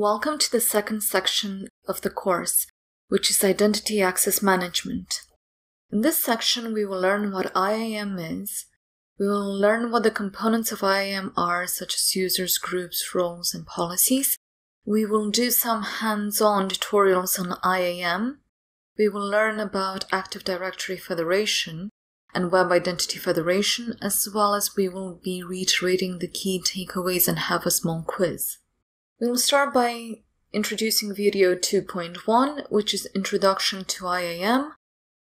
Welcome to the second section of the course, which is Identity Access Management. In this section, we will learn what IAM is. We will learn what the components of IAM are, such as users, groups, roles, and policies. We will do some hands-on tutorials on IAM. We will learn about Active Directory Federation and Web Identity Federation, as well as we will be reiterating the key takeaways and have a small quiz. We will start by introducing video 2.1, which is Introduction to IAM.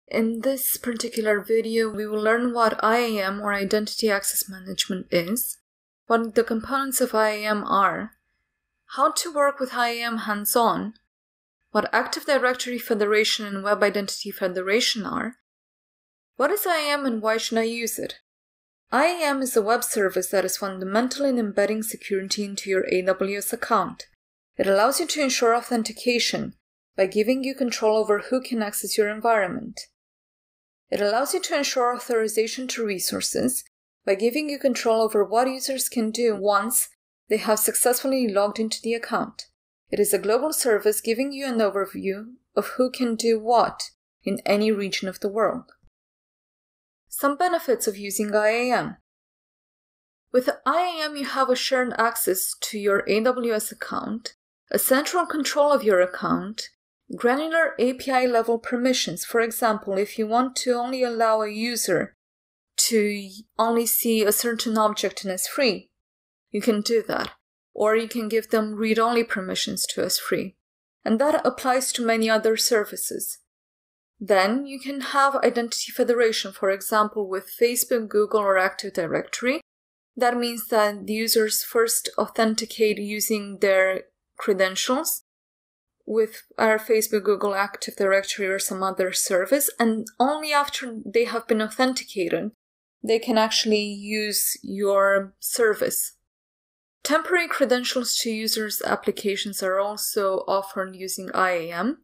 In this particular video, we will learn what IAM or Identity Access Management is, what the components of IAM are, how to work with IAM hands-on, what Active Directory Federation and Web Identity Federation are, what is IAM and why should I use it? IAM is a web service that is fundamental in embedding security into your AWS account. It allows you to ensure authentication by giving you control over who can access your environment. It allows you to ensure authorization to resources by giving you control over what users can do once they have successfully logged into the account. It is a global service giving you an overview of who can do what in any region of the world. Some benefits of using IAM. With IAM, you have a shared access to your AWS account, a central control of your account, granular API level permissions. For example, if you want to only allow a user to only see a certain object in S3, you can do that. Or you can give them read only permissions to S3. And that applies to many other services. Then you can have identity federation, for example, with Facebook, Google, or Active Directory. That means that the users first authenticate using their credentials with our Facebook, Google, Active Directory, or some other service, and only after they have been authenticated, they can actually use your service. Temporary credentials to users' applications are also offered using IAM.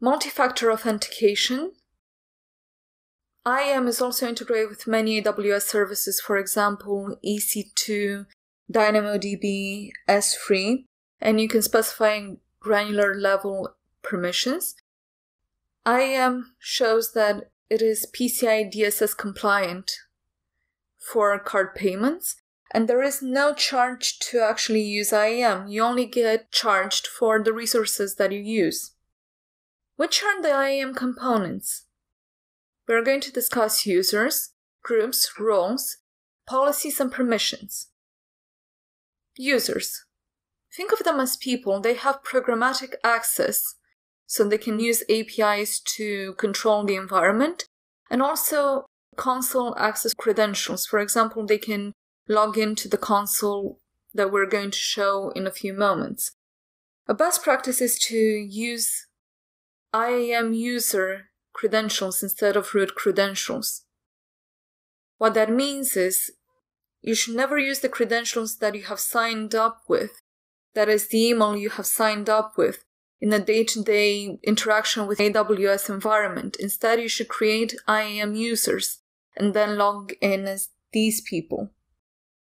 Multi-factor authentication. IAM is also integrated with many AWS services, for example, EC2, DynamoDB, S3, and you can specify granular level permissions. IAM shows that it is PCI DSS compliant for card payments, and there is no charge to actually use IAM. You only get charged for the resources that you use. Which are the IAM components? We're going to discuss users, groups, roles, policies, and permissions. Users. Think of them as people. They have programmatic access, so they can use APIs to control the environment, and also console access credentials. For example, they can log into the console that we're going to show in a few moments. A best practice is to use IAM user credentials instead of root credentials. What that means is you should never use the credentials that you have signed up with, that is the email you have signed up with, in a day-to-day interaction with AWS environment. Instead, you should create IAM users and then log in as these people.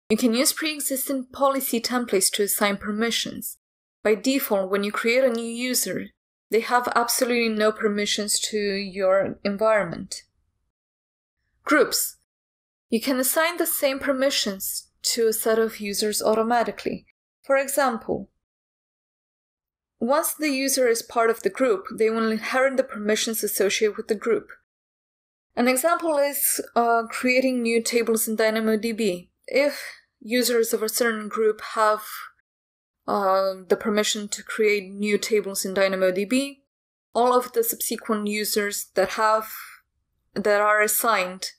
You can use pre-existing policy templates to assign permissions. By default, when you create a new user, they have absolutely no permissions to your environment. Groups. You can assign the same permissions to a set of users automatically. For example, once the user is part of the group, they will inherit the permissions associated with the group. An example is uh, creating new tables in DynamoDB. If users of a certain group have uh, the permission to create new tables in DynamoDB. All of the subsequent users that have that are assigned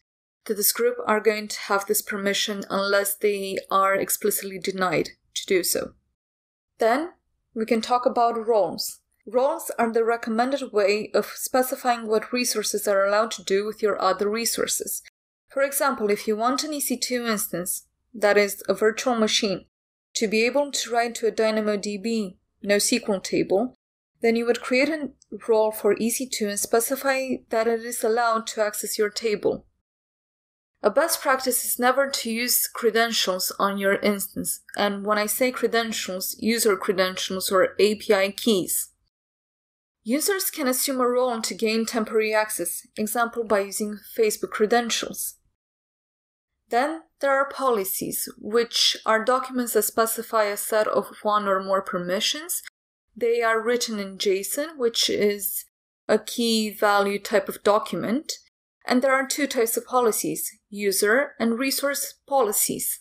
to this group are going to have this permission unless they are explicitly denied to do so. Then we can talk about roles. Roles are the recommended way of specifying what resources are allowed to do with your other resources. For example, if you want an EC2 instance, that is a virtual machine, to be able to write to a DynamoDB NoSQL table, then you would create a role for EC2 and specify that it is allowed to access your table. A best practice is never to use credentials on your instance, and when I say credentials, user credentials or API keys. Users can assume a role to gain temporary access, example by using Facebook credentials. Then there are policies, which are documents that specify a set of one or more permissions. They are written in JSON, which is a key value type of document. And there are two types of policies user and resource policies.